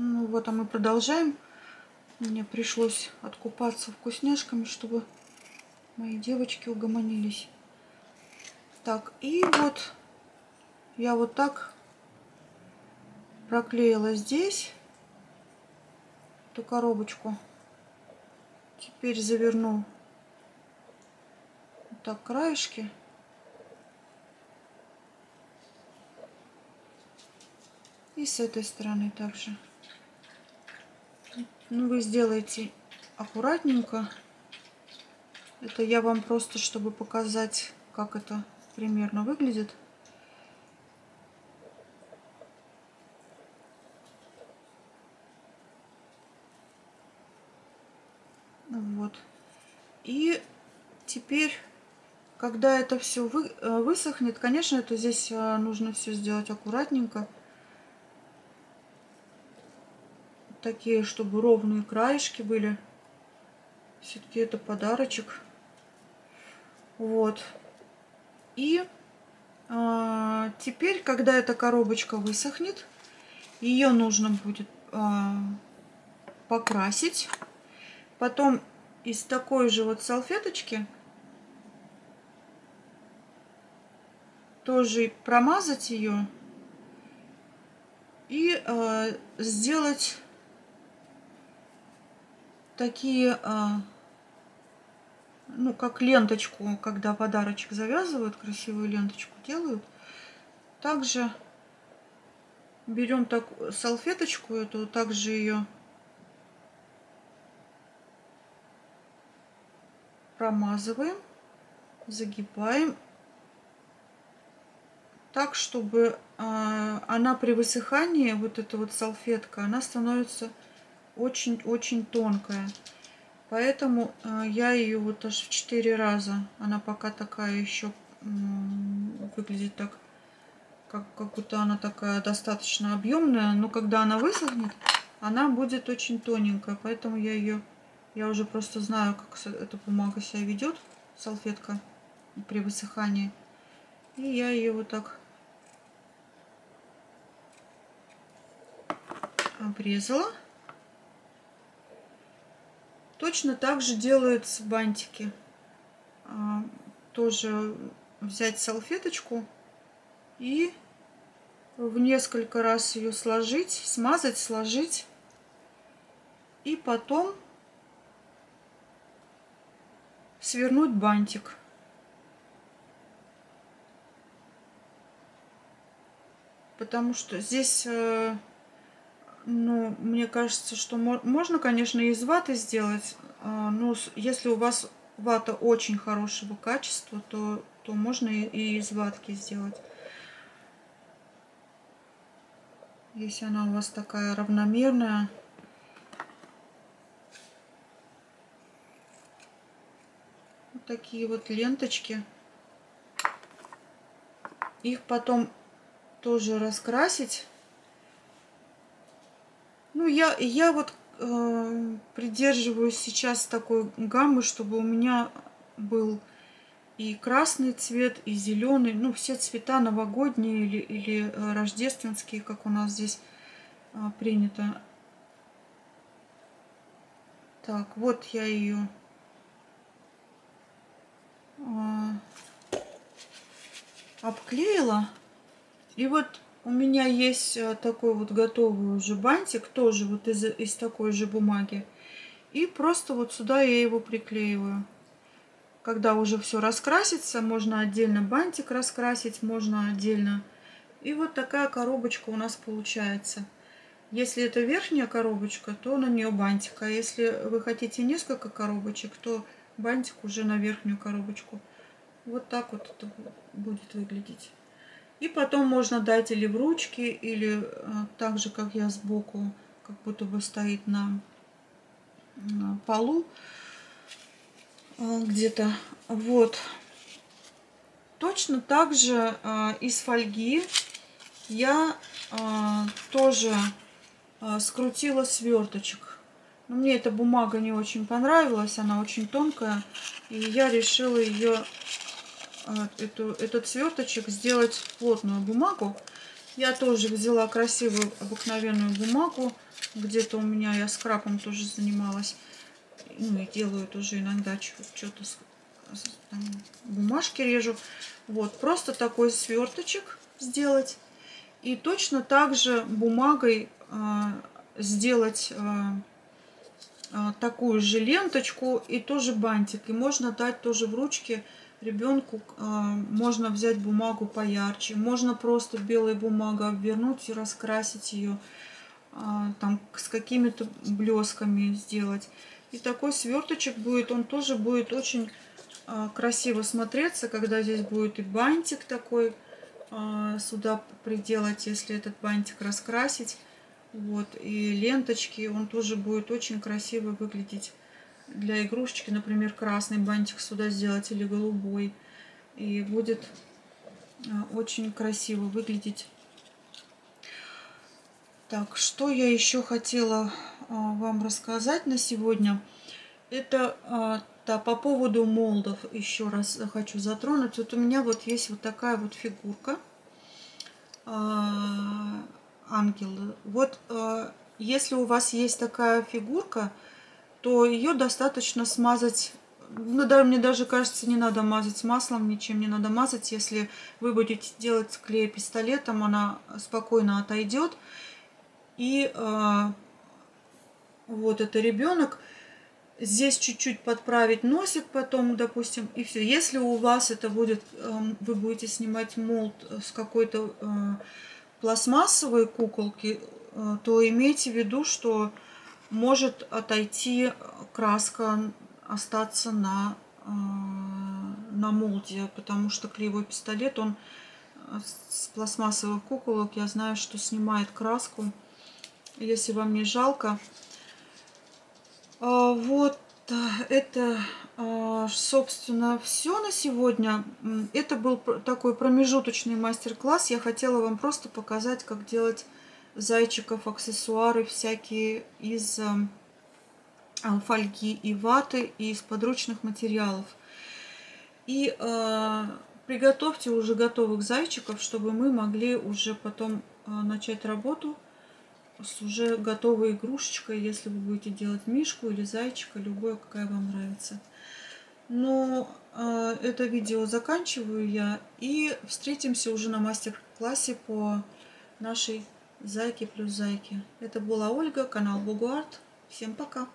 Ну вот, а мы продолжаем. Мне пришлось откупаться вкусняшками, чтобы мои девочки угомонились. Так, и вот я вот так проклеила здесь эту коробочку. Теперь заверну вот так краешки. И с этой стороны также. Ну, вы сделаете аккуратненько. Это я вам просто, чтобы показать, как это примерно выглядит. Вот. И теперь, когда это все э, высохнет, конечно, это здесь э, нужно все сделать аккуратненько. Такие, чтобы ровные краешки были. Все-таки это подарочек. Вот. И а, теперь, когда эта коробочка высохнет, ее нужно будет а, покрасить. Потом из такой же вот салфеточки тоже промазать ее и э, сделать такие, э, ну, как ленточку, когда подарочек завязывают, красивую ленточку делают. Также берем так салфеточку эту, также ее промазываем, загибаем так, чтобы э, она при высыхании, вот эта вот салфетка, она становится очень-очень тонкая. Поэтому э, я ее вот аж в 4 раза, она пока такая еще выглядит так, как, как будто она такая достаточно объемная, но когда она высохнет, она будет очень тоненькая, поэтому я ее я уже просто знаю, как эта бумага себя ведет, салфетка при высыхании. И я ее вот так обрезала. Точно так же делаются бантики. А, тоже взять салфеточку и в несколько раз ее сложить, смазать, сложить. И потом свернуть бантик. Потому что здесь, э, ну, мне кажется, что можно, конечно, из ваты сделать, а, но если у вас вата очень хорошего качества, то, то можно и из ватки сделать. Если она у вас такая равномерная, такие вот ленточки. Их потом тоже раскрасить. Ну, я, я вот э, придерживаюсь сейчас такой гаммы, чтобы у меня был и красный цвет, и зеленый. Ну, все цвета новогодние или, или э, рождественские, как у нас здесь э, принято. Так, вот я ее а, обклеила. И вот у меня есть э, такой вот готовый уже бантик, тоже вот из, из такой же бумаги. И просто вот сюда я его приклеиваю. Когда уже все раскрасится, можно отдельно бантик раскрасить, можно отдельно. И вот такая коробочка у нас получается. Если это верхняя коробочка, то на нее бантик. А если вы хотите несколько коробочек, то бантик уже на верхнюю коробочку. Вот так вот это будет выглядеть. И потом можно дать или в ручки, или э, так же, как я сбоку, как будто бы стоит на, на полу э, где-то. Вот. Точно так же э, из фольги я тоже скрутила сверточек. Но мне эта бумага не очень понравилась, она очень тонкая. И я решила ее, эту, этот сверточек сделать плотную бумагу. Я тоже взяла красивую обыкновенную бумагу. Где-то у меня я скрапом тоже занималась. Ну и делаю тоже иногда что-то бумажки режу. Вот, просто такой сверточек сделать. И точно так же бумагой э, сделать э, такую же ленточку и тоже бантик. И можно дать тоже в ручке ребенку. Э, можно взять бумагу поярче. Можно просто белой бумагой обвернуть и раскрасить ее э, там с какими-то блесками сделать. И такой сверточек будет, он тоже будет очень э, красиво смотреться, когда здесь будет и бантик такой э, сюда приделать, если этот бантик раскрасить. Вот, и ленточки, он тоже будет очень красиво выглядеть для игрушечки. Например, красный бантик сюда сделать или голубой. И будет э, очень красиво выглядеть. Так, что я еще хотела вам рассказать на сегодня. Это а, да, по поводу молдов еще раз хочу затронуть. Вот у меня вот есть вот такая вот фигурка ангела. Вот если у вас есть такая фигурка, то ее достаточно смазать ну да, мне даже кажется, не надо мазать маслом, ничем не надо мазать. Если вы будете делать клей пистолетом, она спокойно отойдет. И э, вот это ребенок. Здесь чуть-чуть подправить носик потом, допустим, и все. Если у вас это будет, эм, вы будете снимать молд с какой-то э, пластмассовой куколки, э, то имейте в виду, что может отойти краска, остаться на, э, на молде, потому что клеевой пистолет, он с пластмассовых куколок, я знаю, что снимает краску. Если вам не жалко, а, вот э, это, собственно, все на сегодня. Это был такой промежуточный мастер-класс. Я хотела вам просто показать, как делать зайчиков, аксессуары всякие из э, фольги и ваты, и из подручных материалов. И э, приготовьте уже готовых зайчиков, чтобы мы могли уже потом э, начать работу с уже готовой игрушечкой, если вы будете делать мишку или зайчика, любое, какая вам нравится. Но э, это видео заканчиваю я и встретимся уже на мастер-классе по нашей зайке плюс зайке. Это была Ольга, канал Богуарт. Всем пока!